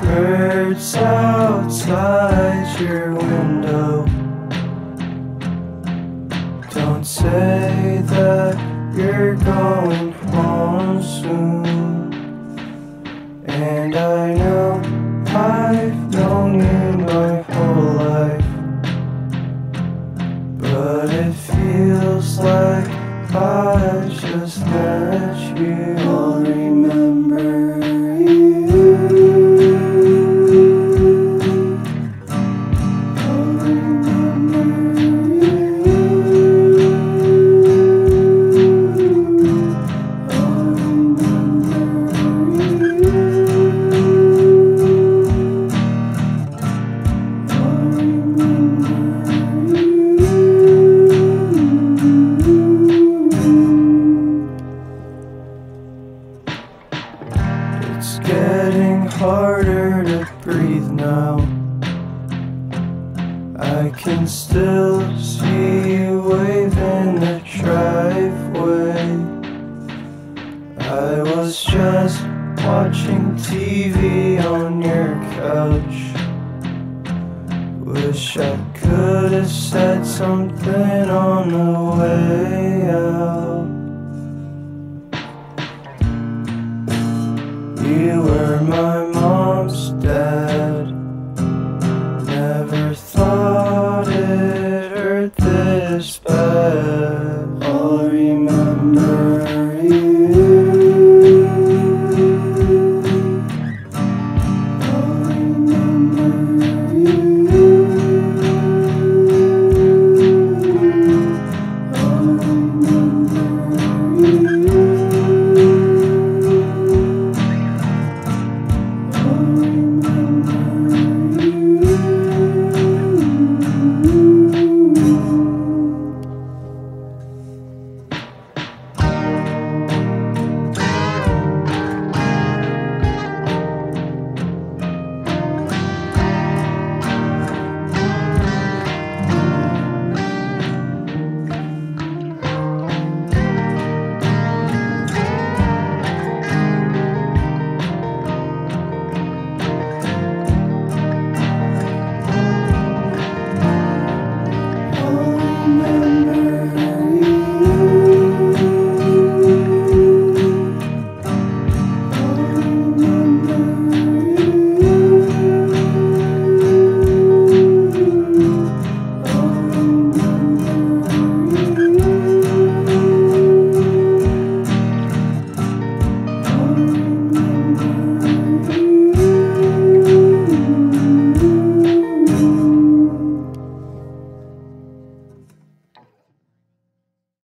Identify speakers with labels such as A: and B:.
A: Birds outside your window. Don't say that you're going home soon. And I know I've known you my whole life. But it feels like I just met you. I'll remember It's getting harder to breathe now. I can still see you waving the driveway. I was just watching TV on your couch. Wish I could have said something on the way out. you were my mom's dad. Never thought it hurt this bad.